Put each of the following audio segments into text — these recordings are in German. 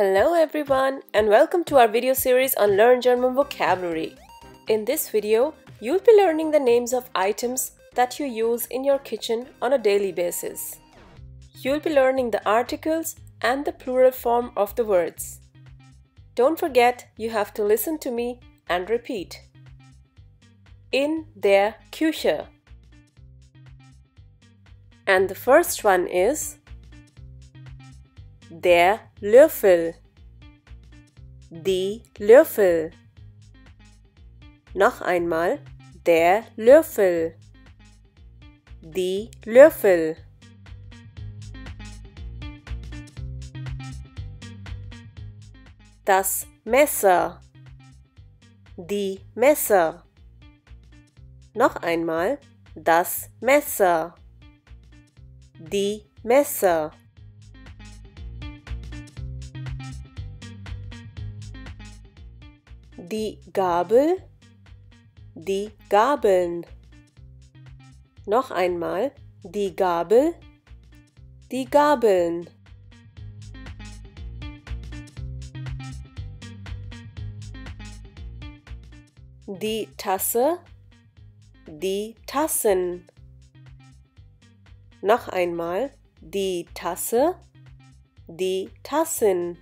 Hello everyone and welcome to our video series on Learn German Vocabulary. In this video, you'll be learning the names of items that you use in your kitchen on a daily basis. You'll be learning the articles and the plural form of the words. Don't forget you have to listen to me and repeat. In der Küche. And the first one is der Löffel. Die Löffel. Noch einmal. Der Löffel. Die Löffel. Das Messer. Die Messer. Noch einmal. Das Messer. Die Messer. Die Gabel. Die Gabeln. Noch einmal. Die Gabel. Die Gabeln. Die Tasse. Die Tassen. Noch einmal. Die Tasse. Die Tassen.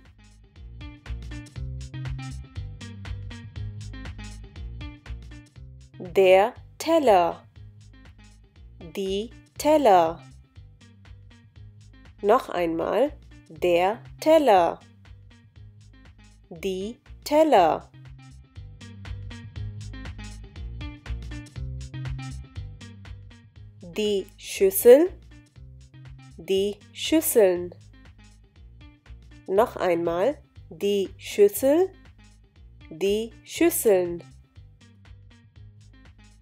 Der Teller. Die Teller. Noch einmal. Der Teller. Die Teller. Die Schüssel. Die Schüsseln. Noch einmal. Die Schüssel. Die Schüsseln.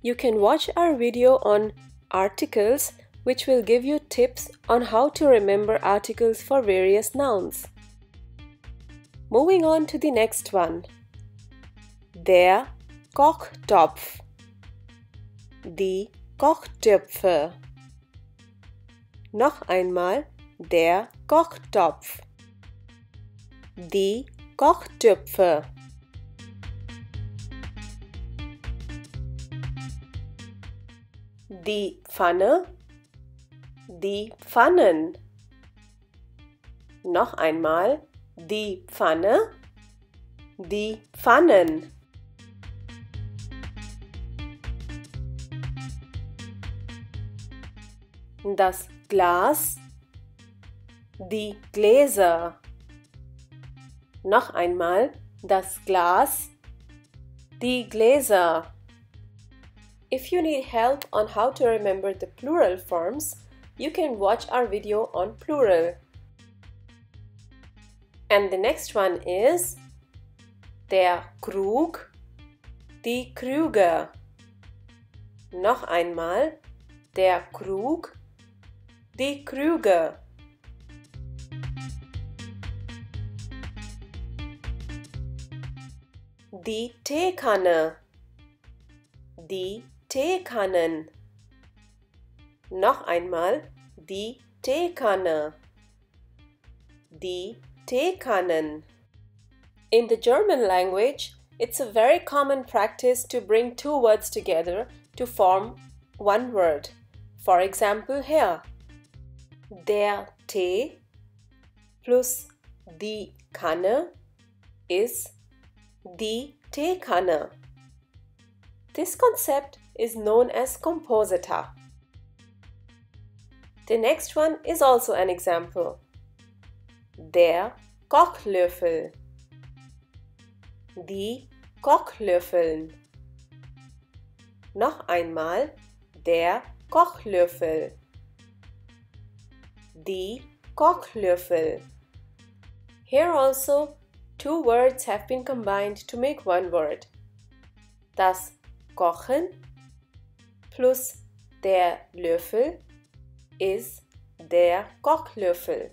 You can watch our video on articles which will give you tips on how to remember articles for various nouns. Moving on to the next one. Der Kochtopf. Die Kochtöpfe. Noch einmal der Kochtopf. Die Kochtöpfe. Die Pfanne. Die Pfannen. Noch einmal die Pfanne. Die Pfannen. Das Glas. Die Gläser. Noch einmal das Glas. Die Gläser. If you need help on how to remember the plural forms, you can watch our video on plural. And the next one is der Krug, die Krüge. Noch einmal der Krug, die Krüge. Die Teekanne, die Teekannen. Noch einmal die Teekanne. Die Teekannen. In the German language, it's a very common practice to bring two words together to form one word. For example, here. Der Tee plus die Kanne is die Teekanne. This concept is known as compositor. The next one is also an example. Der Kochlöffel. Die Kochlöffeln. Noch einmal der Kochlöffel. Die Kochlöffel. Here also two words have been combined to make one word. Das Kochen plus der Löffel ist der Kochlöffel.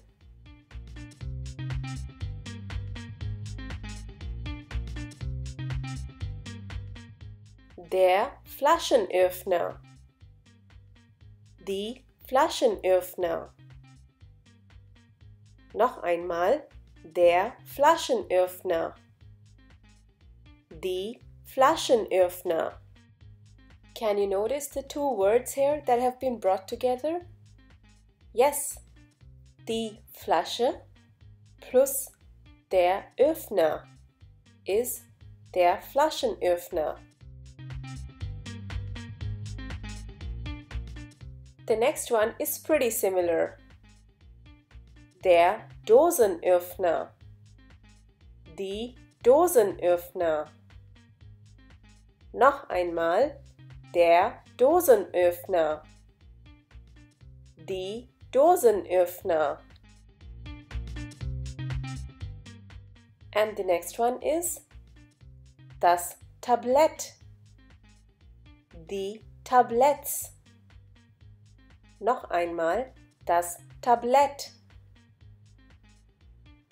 Der Flaschenöffner. Die Flaschenöffner. Noch einmal Der Flaschenöffner. Die Flaschenöffner. Can you notice the two words here that have been brought together? Yes, die Flasche plus der Öffner is der Flaschenöffner. The next one is pretty similar. Der Dosenöffner. Die Dosenöffner. Noch einmal der Dosenöffner. Die Dosenöffner. And the next one is das Tablett. Die Tabletts. Noch einmal das Tablett.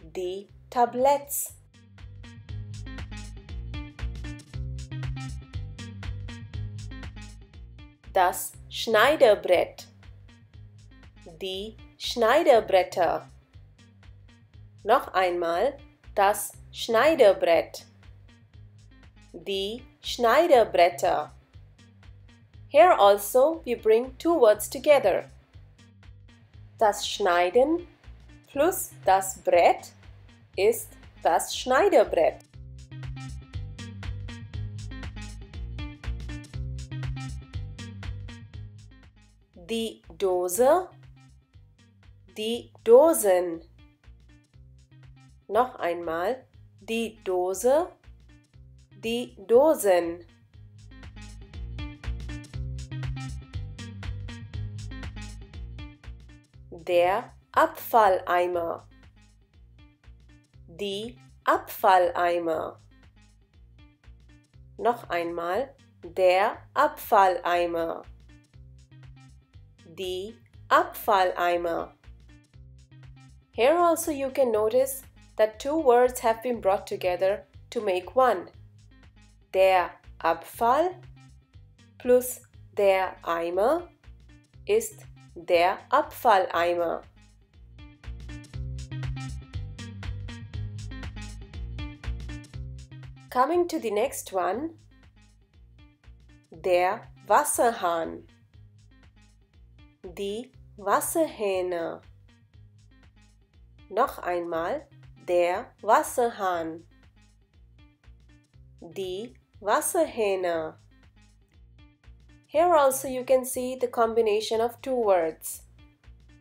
Die Tabletts. Das Schneiderbrett. Die Schneiderbretter. Noch einmal das Schneiderbrett. Die Schneiderbretter. Here also we bring two words together. Das Schneiden plus das Brett ist das Schneiderbrett. Die Dose, die Dosen. Noch einmal die Dose, die Dosen. Der Abfalleimer. Die Abfalleimer. Noch einmal der Abfalleimer. Die Abfalleimer. Here also you can notice that two words have been brought together to make one. Der Abfall plus der Eimer ist der Abfalleimer. Coming to the next one, der Wasserhahn. Die Wasserhähne. Noch einmal der Wasserhahn. Die Wasserhähne. Here also you can see the combination of two words.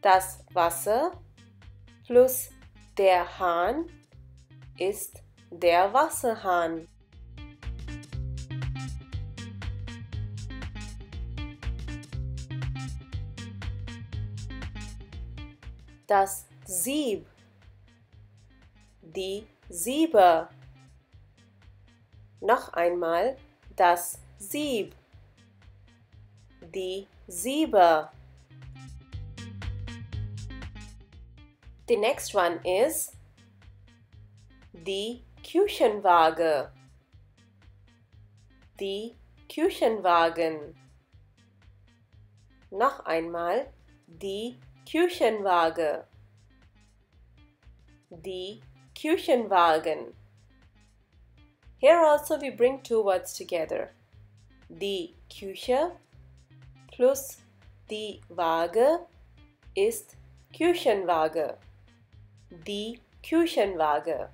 Das Wasser plus der Hahn ist der Wasserhahn. Das Sieb, die Siebe. Noch einmal das Sieb die Siebe. The next one is die Küchenwaage. Die Küchenwagen. Noch einmal die Küchenwaage. Die Küchenwagen. Here also we bring two words together. Die Küche plus die Waage ist Küchenwaage. Die Küchenwaage.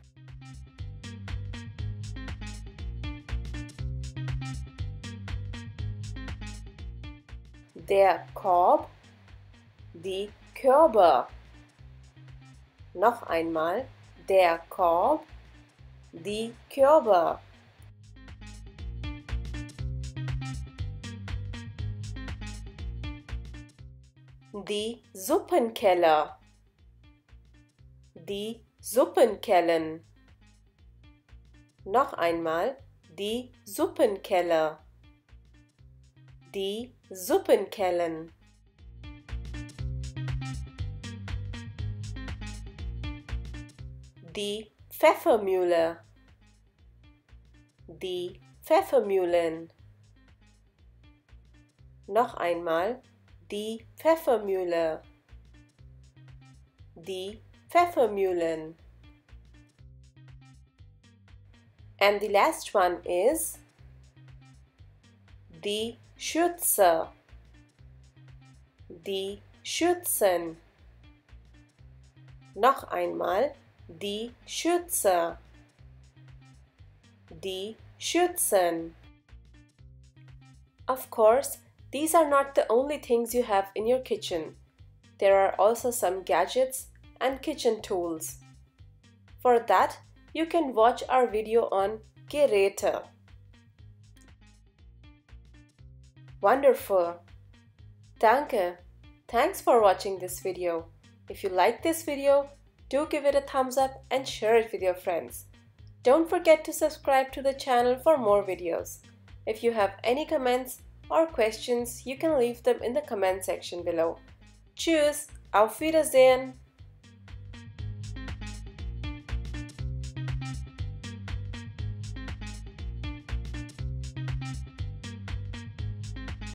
Der Korb, die Körbe. Noch einmal, der Korb, die Körbe. Die Suppenkeller. Die Suppenkellen. Noch einmal die Suppenkeller. Die Suppenkellen. Die Pfeffermühle. Die Pfeffermühlen. Noch einmal die Pfeffermühle. Die Pfeffermühlen. And the last one is die Schütze, die Schützen. Noch einmal die Schütze, die Schützen. Of course, these are not the only things you have in your kitchen. There are also some gadgets and kitchen tools. For that, you can watch our video on Geräte. Wonderful! Danke! Thanks for watching this video. If you like this video, do give it a thumbs up and share it with your friends. Don't forget to subscribe to the channel for more videos. If you have any comments or questions, you can leave them in the comment section below. Tschüss, auf Wiedersehen!